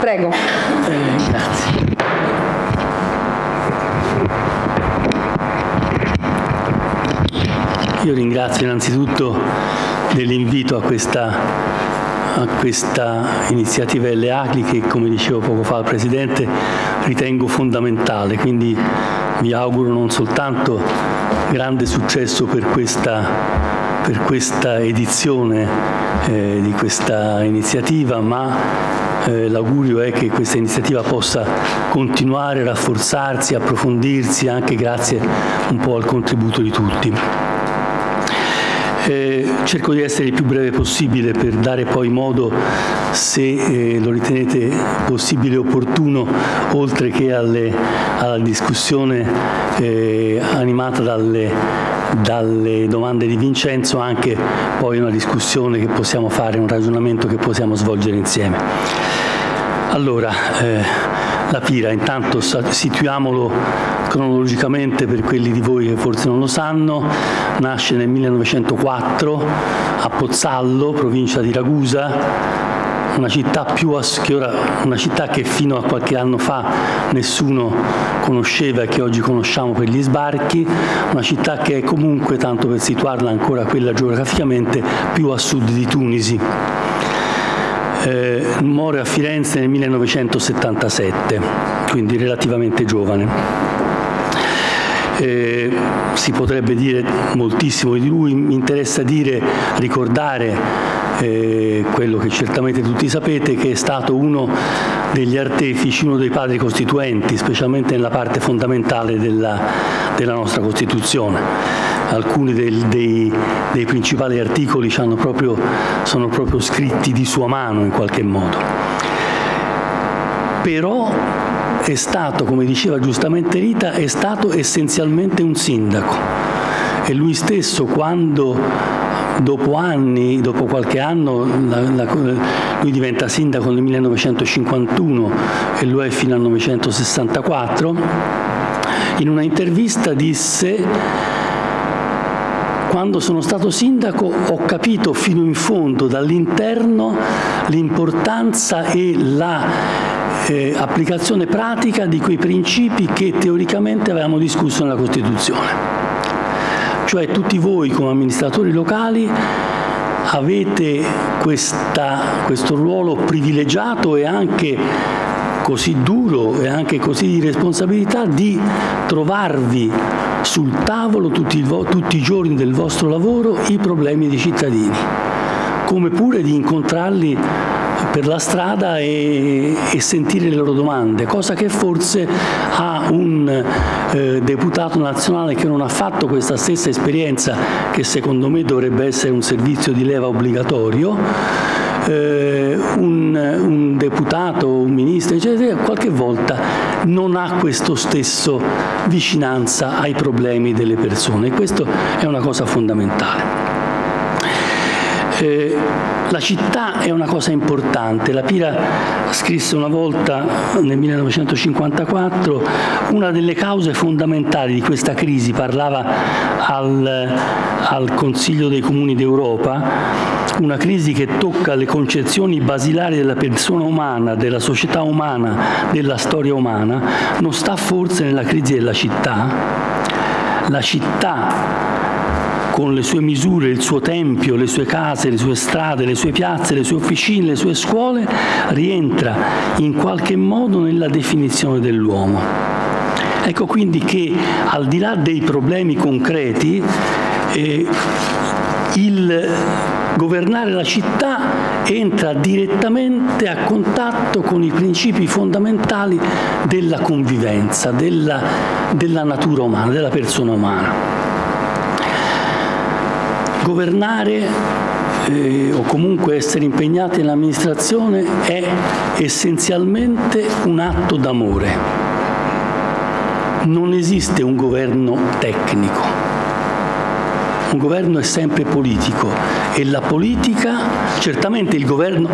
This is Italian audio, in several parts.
Prego. Eh, grazie. Io ringrazio innanzitutto dell'invito a questa, a questa iniziativa LEACLI che, come dicevo poco fa al Presidente, ritengo fondamentale. Quindi vi auguro non soltanto grande successo per questa, per questa edizione eh, di questa iniziativa, ma eh, l'augurio è che questa iniziativa possa continuare, rafforzarsi, approfondirsi anche grazie un po' al contributo di tutti. Eh, cerco di essere il più breve possibile per dare poi modo, se eh, lo ritenete possibile e opportuno, oltre che alle, alla discussione eh, animata dalle, dalle domande di Vincenzo, anche poi una discussione che possiamo fare, un ragionamento che possiamo svolgere insieme. Allora, eh, la Pira, intanto situiamolo cronologicamente per quelli di voi che forse non lo sanno, nasce nel 1904 a Pozzallo, provincia di Ragusa, una città, più che ora, una città che fino a qualche anno fa nessuno conosceva e che oggi conosciamo per gli sbarchi, una città che è comunque, tanto per situarla ancora quella geograficamente, più a sud di Tunisi eh, muore a Firenze nel 1977, quindi relativamente giovane. Eh, si potrebbe dire moltissimo di lui, mi interessa dire, ricordare eh, quello che certamente tutti sapete, che è stato uno degli artefici, uno dei padri costituenti, specialmente nella parte fondamentale della, della nostra Costituzione alcuni del, dei, dei, principali articoli proprio, sono proprio scritti di sua mano in qualche modo. Però è stato, come diceva giustamente Rita, è stato essenzialmente un sindaco. E lui stesso quando dopo anni, dopo qualche anno, la, la, lui diventa sindaco nel 1951 e lo è fino al 1964, in una intervista disse quando sono stato sindaco ho capito fino in fondo dall'interno l'importanza e la eh, applicazione pratica di quei principi che teoricamente avevamo discusso nella Costituzione. Cioè tutti voi come amministratori locali avete questa, questo ruolo privilegiato e anche così duro e anche così di responsabilità di trovarvi sul tavolo tutti, tutti i giorni del vostro lavoro i problemi dei cittadini, come pure di incontrarli per la strada e, e, sentire le loro domande, cosa che forse ha un eh, deputato nazionale che non ha fatto questa stessa esperienza, che secondo me dovrebbe essere un servizio di leva obbligatorio, eh, un, un, deputato, un ministro, eccetera, qualche volta non ha questo stesso vicinanza ai problemi delle persone e questo è una cosa fondamentale. Eh, la città è una cosa importante, la Pira scrisse una volta nel 1954 una delle cause fondamentali di questa crisi, parlava al, al Consiglio dei Comuni d'Europa, una crisi che tocca le concezioni basilari della persona umana, della società umana, della storia umana, non sta forse nella crisi della città? La città con le sue misure, il suo tempio, le sue case, le sue strade, le sue piazze, le sue officine, le sue scuole, rientra in qualche modo nella definizione dell'uomo. Ecco quindi che al di là dei problemi concreti, eh, il governare la città entra direttamente a contatto con i principi fondamentali della convivenza, della, della natura umana, della persona umana. Governare eh, o comunque essere impegnati nell'amministrazione è essenzialmente un atto d'amore. Non esiste un governo tecnico. Un governo è sempre politico e la politica, certamente il governo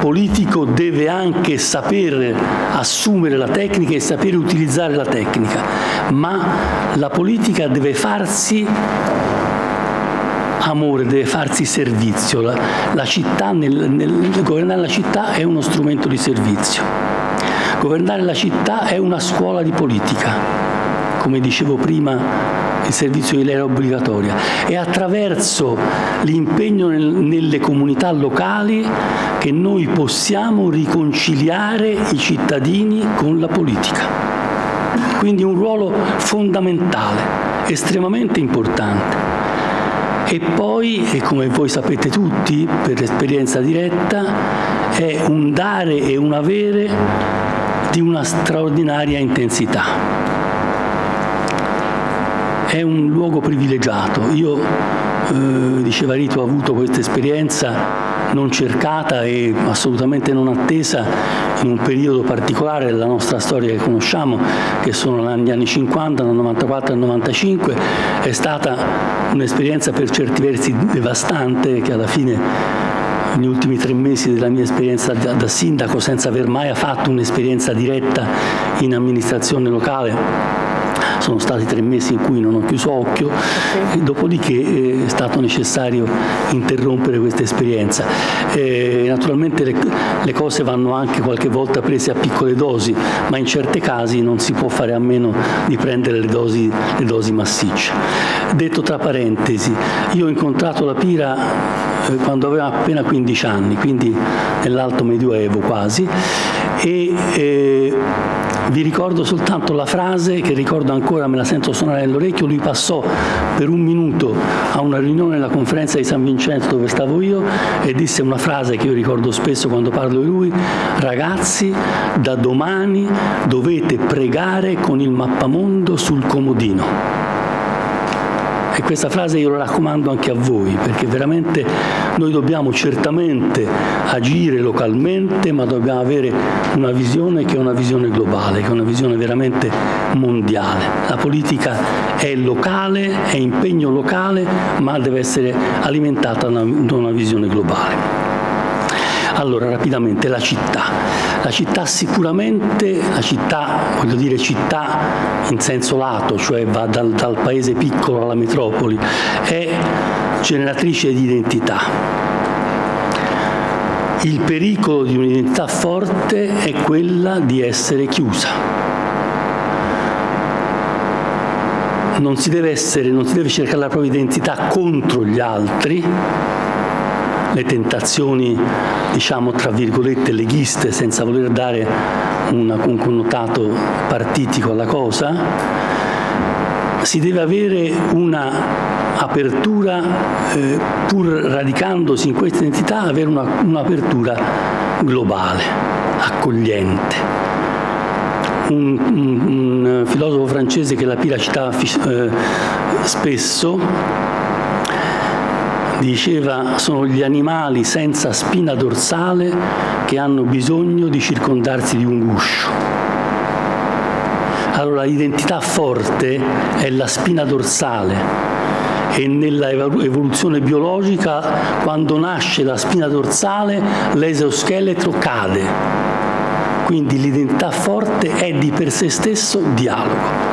politico deve anche saper assumere la tecnica e sapere utilizzare la tecnica, ma la politica deve farsi amore, deve farsi servizio. La, la città, nel, nel, governare la città è uno strumento di servizio. Governare la città è una scuola di politica, come dicevo prima il servizio di lei era obbligatoria e attraverso l'impegno nel, nelle comunità locali che noi possiamo riconciliare i cittadini con la politica. Quindi un ruolo fondamentale, estremamente importante. E poi, e come voi sapete tutti per esperienza diretta, è un dare e un avere di una straordinaria intensità è un luogo privilegiato. Io, eh, diceva Rito, ho avuto questa esperienza non cercata e assolutamente non attesa in un periodo particolare della nostra storia che conosciamo, che sono gli anni 50, dal 94 al 95, è stata un'esperienza per certi versi devastante che alla fine negli ultimi tre mesi della mia esperienza da, da sindaco, senza aver mai fatto un'esperienza diretta in amministrazione locale, sono stati tre mesi in cui non ho chiuso occhio, okay. dopodiché eh, è stato necessario interrompere questa esperienza. Eh, naturalmente le, le, cose vanno anche qualche volta prese a piccole dosi, ma in certi casi non si può fare a meno di prendere le dosi, le dosi massicce. Detto tra parentesi, io ho incontrato la Pira eh, quando aveva appena 15 anni, quindi nell'alto medioevo quasi, e eh, vi ricordo soltanto la frase che ricordo ancora, me la sento suonare nell'orecchio, lui passò per un minuto a una riunione nella conferenza di San Vincenzo dove stavo io e disse una frase che io ricordo spesso quando parlo di lui, ragazzi da domani dovete pregare con il mappamondo sul comodino. Questa frase io la raccomando anche a voi, perché veramente noi dobbiamo certamente agire localmente, ma dobbiamo avere una visione che è una visione globale, che è una visione veramente mondiale. La politica è locale, è impegno locale, ma deve essere alimentata da una visione globale. Allora, rapidamente, la città. La città sicuramente, la città, voglio dire città in senso lato, cioè va dal, dal paese piccolo alla metropoli, è generatrice di identità. Il pericolo di un'identità forte è quella di essere chiusa. Non si deve, essere, non si deve cercare la propria identità contro gli altri, le tentazioni, diciamo tra virgolette, leghiste, senza voler dare una, un connotato partitico alla cosa, si deve avere una apertura, eh, pur radicandosi in questa identità, avere una, un'apertura globale, accogliente. Un, un, un, filosofo francese che la Pira citava eh, spesso diceva sono gli animali senza spina dorsale che hanno bisogno di circondarsi di un guscio. Allora l'identità forte è la spina dorsale e nella evoluzione biologica quando nasce la spina dorsale l'esoscheletro cade. Quindi l'identità forte è di per sé stesso dialogo.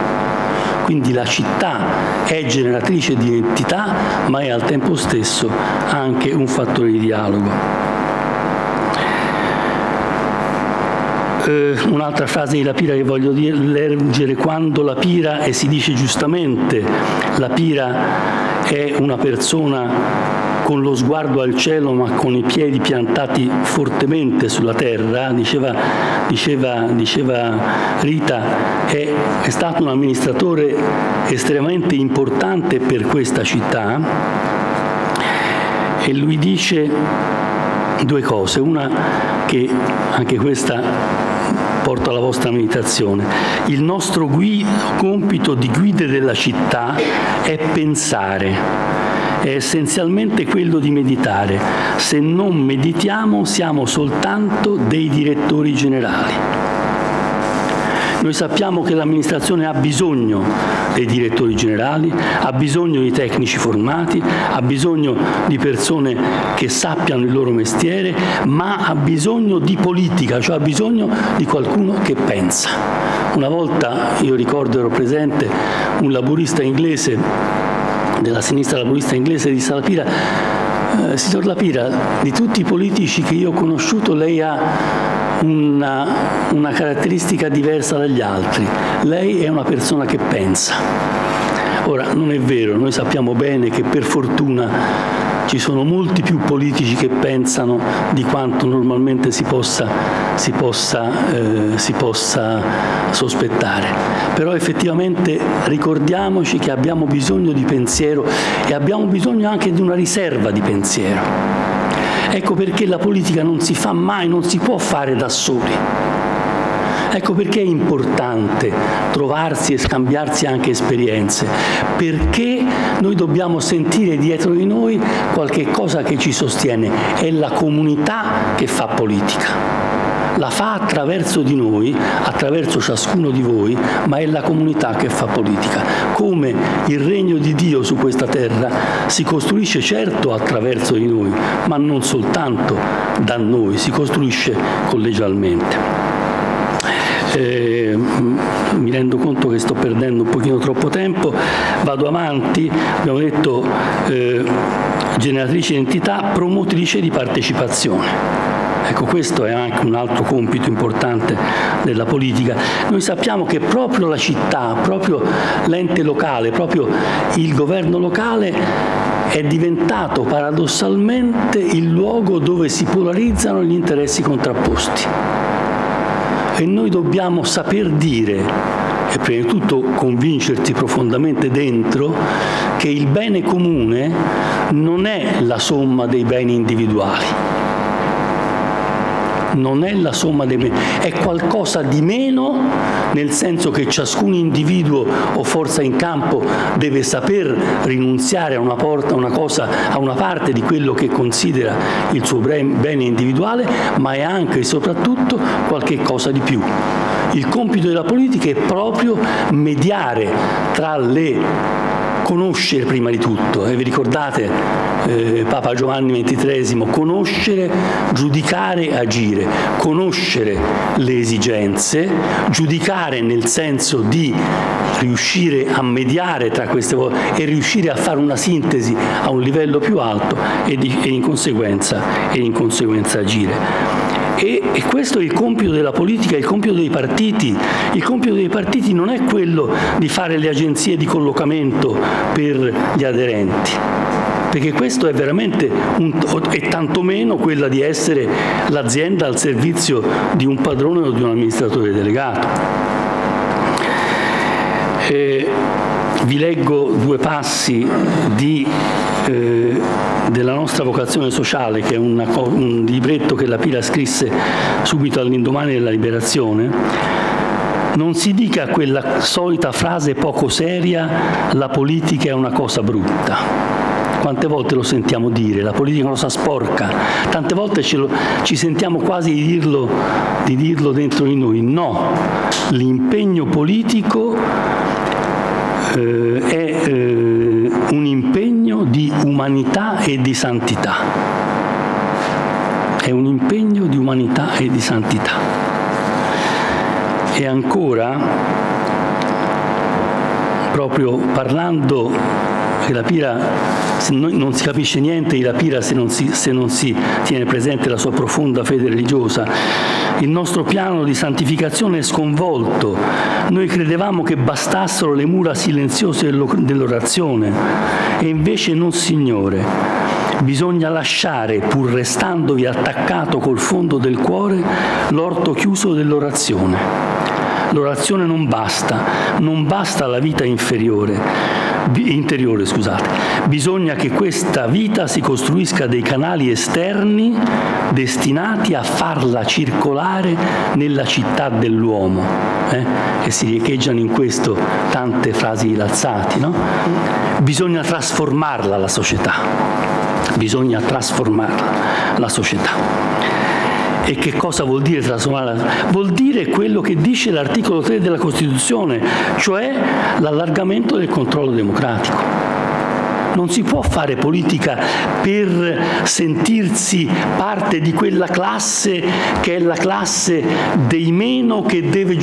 Quindi la città è generatrice di identità, ma è al tempo stesso anche un fattore di dialogo. Eh, un'altra frase di La Pira che voglio leggere, quando La Pira, e si dice giustamente, La Pira è una persona con lo sguardo al cielo ma con i piedi piantati fortemente sulla terra, diceva, diceva, diceva Rita, è, è stato un amministratore estremamente importante per questa città e lui dice due cose, una che anche questa porto alla vostra meditazione. Il nostro compito di guide della città è pensare è essenzialmente quello di meditare. Se non meditiamo siamo soltanto dei direttori generali. Noi sappiamo che l'amministrazione ha bisogno dei direttori generali, ha bisogno di tecnici formati, ha bisogno di persone che sappiano il loro mestiere, ma ha bisogno di politica, cioè ha bisogno di qualcuno che pensa. Una volta, io ricordo, ero presente, un laburista inglese della sinistra laburista inglese disse alla Pira, signor Lapira, di tutti i politici che io ho conosciuto lei ha una, una caratteristica diversa dagli altri, lei è una persona che pensa. Ora, non è vero, noi sappiamo bene che per fortuna ci sono molti più politici che pensano di quanto normalmente si possa, si possa, eh, si possa sospettare. Però effettivamente ricordiamoci che abbiamo bisogno di pensiero e abbiamo bisogno anche di una riserva di pensiero. Ecco perché la politica non si fa mai, non si può fare da soli. Ecco perché è importante trovarsi e scambiarsi anche esperienze, perché noi dobbiamo sentire dietro di noi qualche cosa che ci sostiene, è la comunità che fa politica la fa attraverso di noi, attraverso ciascuno di voi, ma è la comunità che fa politica. Come il regno di Dio su questa terra si costruisce certo attraverso di noi, ma non soltanto da noi, si costruisce collegialmente. Eh, mi rendo conto che sto perdendo un pochino troppo tempo, vado avanti, abbiamo detto eh, generatrice di identità, promotrice di partecipazione. Ecco, questo è anche un altro compito importante della politica. Noi sappiamo che proprio la città, proprio l'ente locale, proprio il governo locale è diventato paradossalmente il luogo dove si polarizzano gli interessi contrapposti e noi dobbiamo saper dire e prima di tutto convincerti profondamente dentro che il bene comune non è la somma dei beni individuali non è la somma dei beni, è qualcosa di meno nel senso che ciascun individuo o forza in campo deve saper rinunziare a una, porta, una cosa, a una parte di quello che considera il suo bene individuale, ma è anche e soprattutto qualche cosa di più. Il compito della politica è proprio mediare tra le conoscere prima di tutto, eh, vi ricordate eh, Papa Giovanni XXIII, conoscere, giudicare, agire, conoscere le esigenze, giudicare nel senso di riuscire a mediare tra queste cose e riuscire a fare una sintesi a un livello più alto e, di, e, in, conseguenza, e in conseguenza agire. E, e, questo è il compito della politica, il compito dei partiti. Il compito dei partiti non è quello di fare le agenzie di collocamento per gli aderenti, perché questo è veramente, un, e tantomeno quella di essere l'azienda al servizio di un padrone o di un amministratore delegato. E vi leggo due passi di eh, della nostra vocazione sociale, che è una, un libretto che la Pila scrisse subito all'indomani della liberazione, non si dica quella solita frase poco seria, la politica è una cosa brutta. Quante volte lo sentiamo dire, la politica è una cosa sporca, tante volte lo, ci sentiamo quasi di dirlo, di dirlo dentro di noi. No, l'impegno politico eh, è eh, un impegno di umanità e di santità. È un impegno di umanità e di santità. E ancora, proprio parlando che la pira non si capisce niente di Lapira se non, si, se non si tiene presente la sua profonda fede religiosa. Il nostro piano di santificazione è sconvolto. Noi credevamo che bastassero le mura silenziose dell'orazione e invece non, Signore. Bisogna lasciare, pur restandovi attaccato col fondo del cuore, l'orto chiuso dell'orazione. L'orazione non basta, non basta la vita interiore, scusate. Bisogna che questa vita si costruisca dei canali esterni destinati a farla circolare nella città dell'uomo. Eh? E si riecheggiano in questo tante frasi lazzati. No? Bisogna trasformarla la società. Bisogna trasformarla la società. E che cosa vuol dire trasformare? Vuol dire quello che dice l'articolo 3 della Costituzione, cioè l'allargamento del controllo democratico. non si può fare politica per sentirsi parte di quella classe che è la classe dei meno che deve,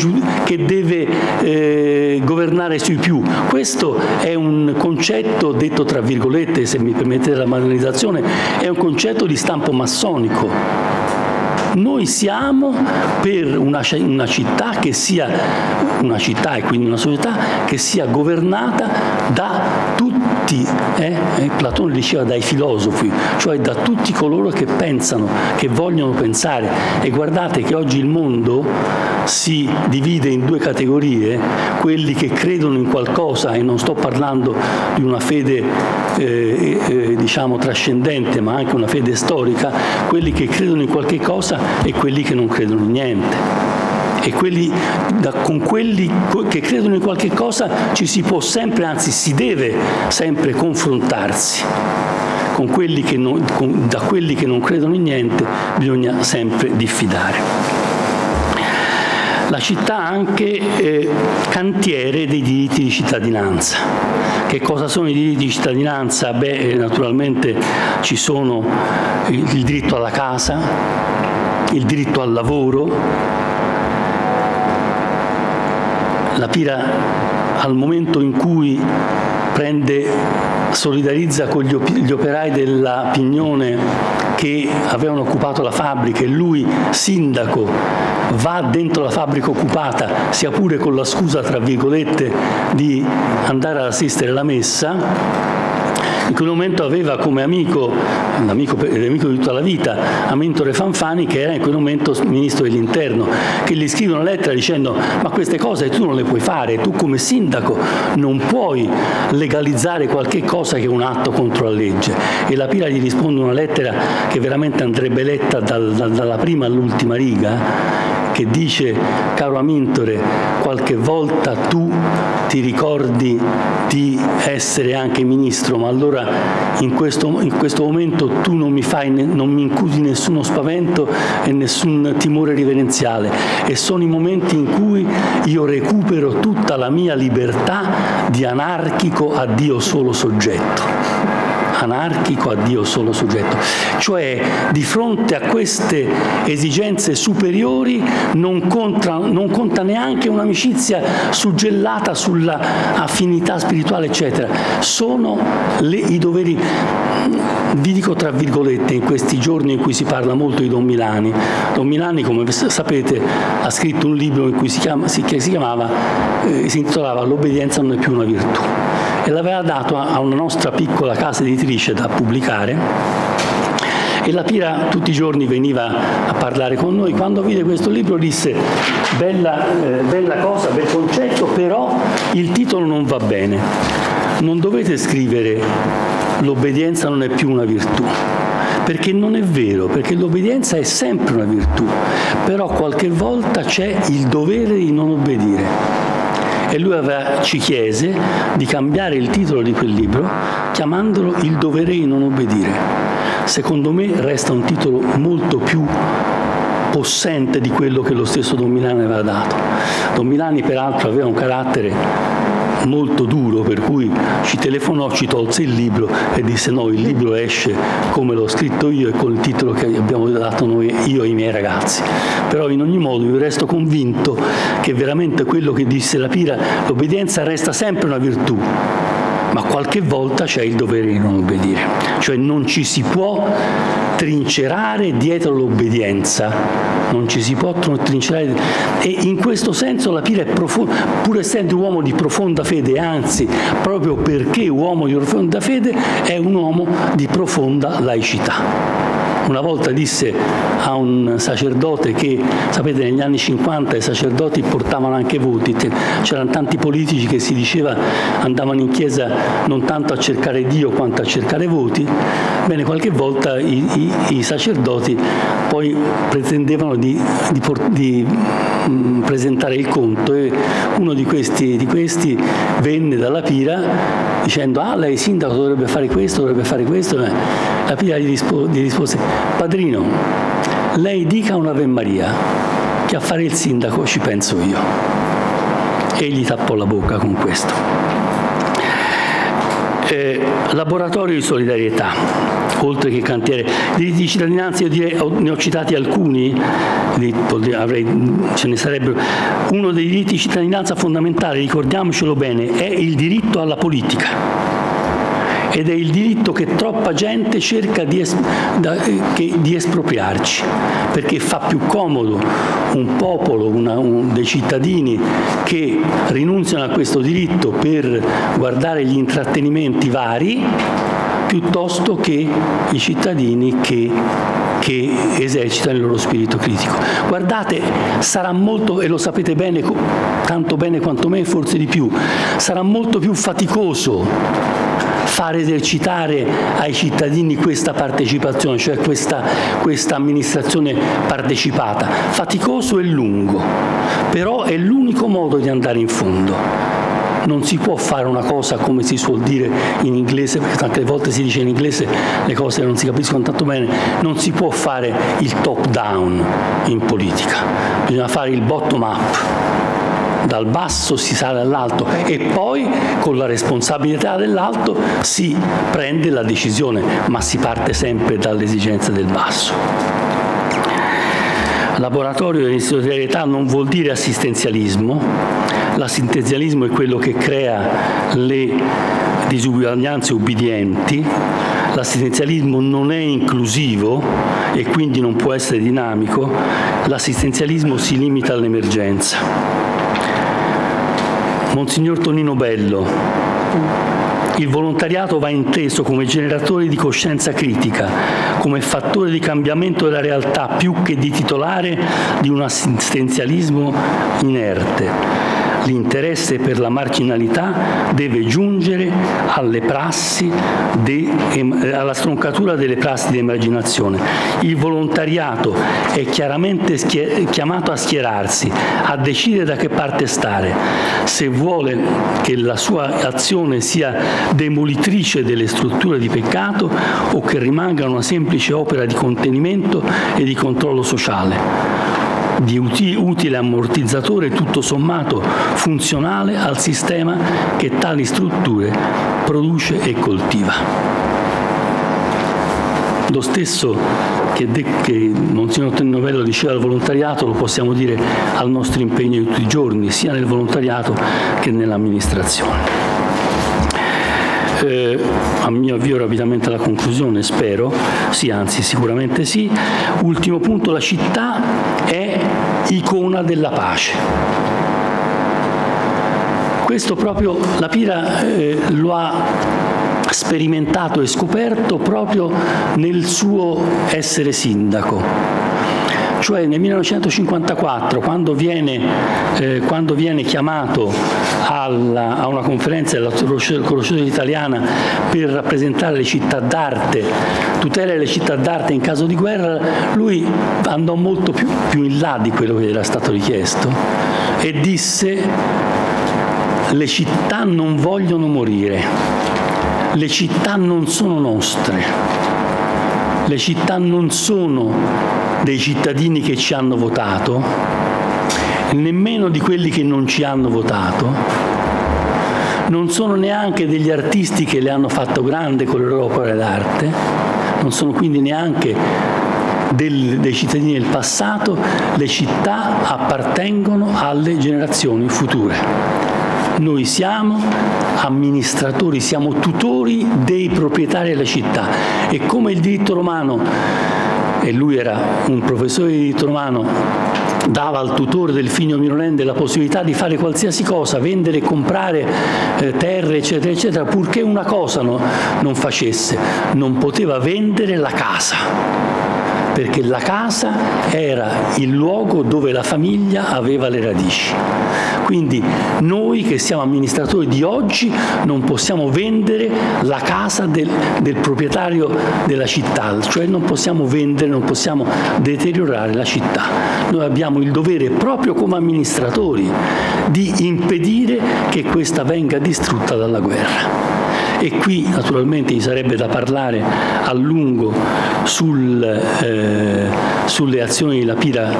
che deve eh, governare sui più. Questo è un concetto, detto tra virgolette, se mi permettete la banalizzazione, è un concetto di stampo massonico. Noi siamo per una, una, città che sia una città e quindi una società che sia governata da tutti, eh? Eh, Platone diceva dai filosofi, cioè da tutti coloro che pensano, che vogliono pensare. E guardate che oggi il mondo si divide in due categorie, quelli che credono in qualcosa, e non sto parlando di una fede eh, eh, diciamo trascendente, ma anche una fede storica, quelli che credono in qualche cosa e quelli che non credono in niente. E quelli, da, con quelli che credono in qualche cosa ci si può sempre, anzi si deve sempre confrontarsi. Con quelli non, con, da quelli che non credono in niente bisogna sempre diffidare la città anche eh, cantiere dei diritti di cittadinanza. Che cosa sono i diritti di cittadinanza? Beh, eh, naturalmente ci sono il diritto alla casa, il diritto al lavoro. La Pira al momento in cui prende, solidarizza con gli, operai della Pignone che avevano occupato la fabbrica e lui, sindaco, va dentro la fabbrica occupata, sia pure con la scusa, tra virgolette, di andare ad assistere la messa, in quel momento aveva come amico, l'amico, l'amico di tutta la vita, Amintore Fanfani, che era in quel momento ministro dell'interno, che gli scrive una lettera dicendo ma queste cose tu non le puoi fare, tu come sindaco non puoi legalizzare qualche cosa che è un atto contro la legge. E la Pira gli risponde una lettera che veramente andrebbe letta dal, dal, dalla prima all'ultima riga che dice, caro Amintore, qualche volta tu ti ricordi di essere anche ministro, ma allora in questo, in questo momento tu non mi, fai, non mi incuti nessuno spavento e nessun timore riverenziale. E sono i momenti in cui io recupero tutta la mia libertà di anarchico a Dio solo soggetto anarchico a Dio solo soggetto. Cioè di fronte a queste esigenze superiori non conta, non conta neanche un'amicizia suggellata sulla affinità spirituale, eccetera. Sono le, i doveri, vi dico tra virgolette, in questi giorni in cui si parla molto di Don Milani. Don Milani, come sapete, ha scritto un libro in cui si, chiama, si, si chiamava, eh, si intitolava L'obbedienza non è più una virtù e l'aveva dato a una nostra piccola casa editrice da pubblicare e la Pira tutti i giorni veniva a parlare con noi. Quando vide questo libro disse bella, eh, bella cosa, bel concetto, però il titolo non va bene. Non dovete scrivere l'obbedienza non è più una virtù perché non è vero, perché l'obbedienza è sempre una virtù, però qualche volta c'è il dovere di non obbedire e lui aveva, ci chiese di cambiare il titolo di quel libro chiamandolo Il dovere di non obbedire. Secondo me resta un titolo molto più possente di quello che lo stesso Don Milani aveva dato. Don Milani peraltro aveva un carattere molto duro per cui ci telefonò, ci tolse il libro e disse no, il libro esce come l'ho scritto io e con il titolo che abbiamo dato noi, io e i miei ragazzi. Però in ogni modo io resto convinto che veramente quello che disse la Pira, l'obbedienza resta sempre una virtù, ma qualche volta c'è il dovere di non obbedire, cioè non ci si può trincerare dietro l'obbedienza, non ci si può trincerare e in questo senso la Pira è profonda, pur essendo un uomo di profonda fede, anzi proprio perché uomo di profonda fede è un uomo di profonda laicità una volta disse a un sacerdote che, sapete, negli anni 50 i sacerdoti portavano anche voti, c'erano tanti politici che si diceva andavano in chiesa non tanto a cercare Dio quanto a cercare voti, bene, qualche volta i, i, i sacerdoti poi pretendevano di, di, di mm, presentare il conto e uno di questi, di questi venne dalla Pira dicendo ah lei sindaco dovrebbe fare questo, dovrebbe fare questo. La Pira gli, rispo, gli rispose padrino lei dica un'Ave Maria che a fare il sindaco ci penso io. E gli tappò la bocca con questo. Eh, laboratorio di solidarietà, oltre che cantiere. Diritti di cittadinanza, io direi, ne ho citati alcuni, avrei, ce ne sarebbero. Uno dei diritti di cittadinanza fondamentali, ricordiamocelo bene, è il diritto alla politica ed è il diritto che troppa gente cerca di, es- da, che, di espropriarci, perché fa più comodo un popolo, una, un, dei cittadini che rinunziano a questo diritto per guardare gli intrattenimenti vari, piuttosto che i cittadini che, che, esercitano il loro spirito critico. Guardate, sarà molto, e lo sapete bene, tanto bene quanto me, forse di più, sarà molto più faticoso far esercitare ai cittadini questa partecipazione, cioè questa, questa amministrazione partecipata. Faticoso e lungo, però è l'unico modo di andare in fondo. Non si può fare una cosa come si suol dire in inglese, perché tante volte si dice in inglese le cose non si capiscono tanto bene, non si può fare il top down in politica, bisogna fare il bottom up dal basso si sale all'alto e poi con la responsabilità dell'alto si prende la decisione, ma si parte sempre dalle esigenze del basso. Laboratorio solidarietà non vuol dire assistenzialismo, l'assistenzialismo è quello che crea le disuguaglianze ubbidienti, l'assistenzialismo non è inclusivo e quindi non può essere dinamico, l'assistenzialismo si limita all'emergenza. Monsignor Tonino Bello, il volontariato va inteso come generatore di coscienza critica, come fattore di cambiamento della realtà più che di titolare di un assistenzialismo inerte l'interesse per la marginalità deve giungere de, alla stroncatura delle prassi di emarginazione. Il volontariato è chiaramente chiamato a schierarsi, a decidere da che parte stare. Se vuole che la sua azione sia demolitrice delle strutture di peccato o che rimanga una semplice opera di contenimento e di controllo sociale di utile ammortizzatore tutto sommato funzionale al sistema che tali strutture produce e coltiva. Lo stesso che, de- che Monsignor Tennovello diceva al volontariato lo possiamo dire al nostro impegno di tutti i giorni, sia nel volontariato che nell'amministrazione. Eh, a mio avvio rapidamente alla conclusione, spero, sì, anzi sicuramente sì. Ultimo punto, la città è icona della pace. Questo proprio la Pira eh, lo ha sperimentato e scoperto proprio nel suo essere sindaco cioè nel 1954 quando viene, eh, quando viene chiamato alla, a una conferenza della Croce Italiana per rappresentare le città d'arte, tutela le città d'arte in caso di guerra, lui andò molto più, più in là di quello che era stato richiesto e disse le città non vogliono morire, le città non sono nostre, le città non sono dei cittadini che ci hanno votato, nemmeno di quelli che non ci hanno votato, non sono neanche degli artisti che le hanno fatto grande con le loro opere d'arte, non sono quindi neanche del, dei cittadini del passato, le città appartengono alle generazioni future. Noi siamo amministratori, siamo tutori dei proprietari della città e come il diritto romano e lui era un professore di diritto romano, dava al tutore del figlio minorenne la possibilità di fare qualsiasi cosa, vendere, comprare eh, terre, eccetera, eccetera, purché una cosa no, non facesse, non poteva vendere la casa perché la casa era il luogo dove la famiglia aveva le radici. Quindi noi che siamo amministratori di oggi non possiamo vendere la casa del, del proprietario della città, cioè non possiamo vendere, non possiamo deteriorare la città. Noi abbiamo il dovere proprio come amministratori di impedire che questa venga distrutta dalla guerra. E qui naturalmente sarebbe da parlare a lungo sul, eh, sulle azioni di Lapira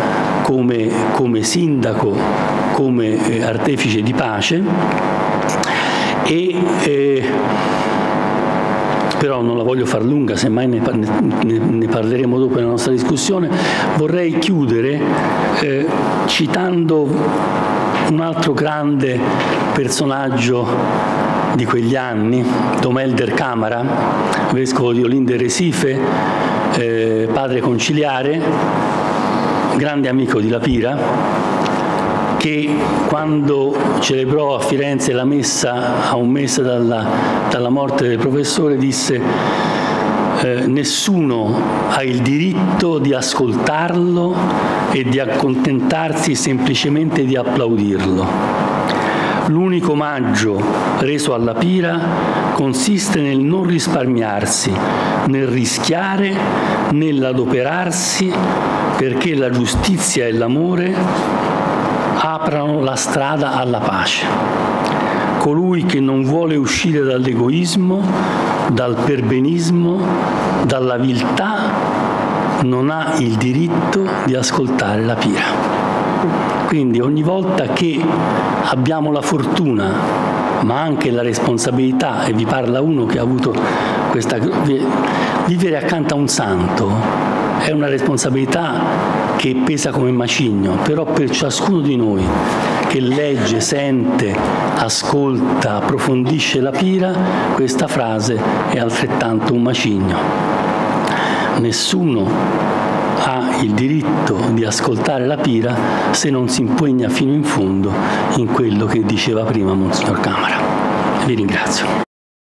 come, come sindaco, come eh, artefice di pace. E eh, però non la voglio far lunga, semmai ne, ne, ne parleremo dopo nella nostra discussione, vorrei chiudere eh, citando un altro grande personaggio di quegli anni, Domelder Camara, vescovo di Olinda e Resife, eh, padre conciliare, grande amico di Lapira, che quando celebrò a Firenze la messa a un mese dalla, dalla morte del professore disse eh, nessuno ha il diritto di ascoltarlo e di accontentarsi semplicemente di applaudirlo. L'unico omaggio reso alla pira consiste nel non risparmiarsi, nel rischiare, nell'adoperarsi perché la giustizia e l'amore aprano la strada alla pace. Colui che non vuole uscire dall'egoismo, dal perbenismo, dalla viltà, non ha il diritto di ascoltare la pira. Quindi ogni volta che abbiamo la fortuna, ma anche la responsabilità, e vi parla uno che ha avuto questa... vivere accanto a un santo è una responsabilità che pesa come macigno, però per ciascuno di noi che legge, sente, ascolta, approfondisce la pira, questa frase è altrettanto un macigno. Nessuno il diritto di ascoltare la pira se non si impegna fino in fondo in quello che diceva prima Monsignor Camara. Vi ringrazio.